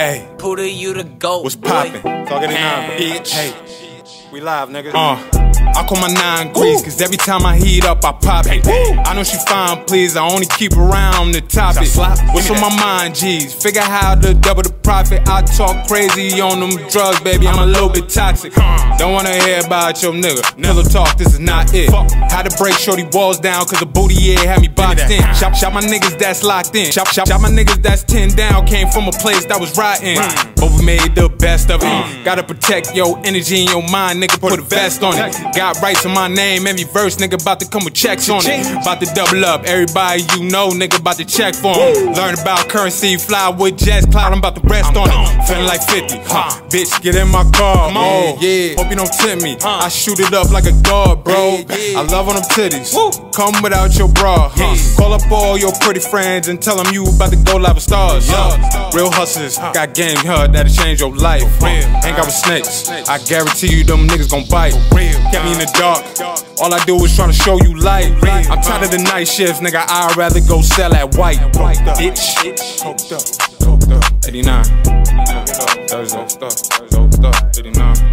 Hey, Puda, you the goat. what's boy. poppin'? Talk 89, bitch. Hey, we live, nigga. Uh. I call my nine grease, cause every time I heat up, I pop it. I know she fine, please, I only keep around the topic. What's on my mind, G's? Figure how to double the profit. I talk crazy on them drugs, baby, I'm a little bit toxic. Don't wanna hear about your nigga. Pillow talk, this is not it. Had to break shorty walls down, cause the booty yeah had me boxed in. Shop, shop my niggas that's locked in. Shop, shop, shop my niggas that's 10 down. Came from a place that was rotten. But we made the best of it. Gotta protect your energy and your mind, nigga. Put a vest on it. Got rights on my name, every verse, nigga, about to come with checks on it. About to double up, everybody you know, nigga, about to check for 'em. Learn about currency, fly with jets, cloud, I'm about to rest on it. Feeling like 50, huh? Bitch, get in my car, oh, yeah. Hope you don't tempt me. I shoot it up like a god, bro. I love on them titties. Woo. Come without your bra, huh? Call up all your pretty friends and tell them you about to go live with stars, huh? Real hustlers, got game, huh? That'll change your life. huh? Hang out with snakes. I guarantee you, them niggas gon' bite. Kept me in the dark. All I do is try to show you light. I'm tired of the night shifts, nigga. I'd rather go sell at white. Bitch. Coked up. Coked up. 89. Coked up. 89.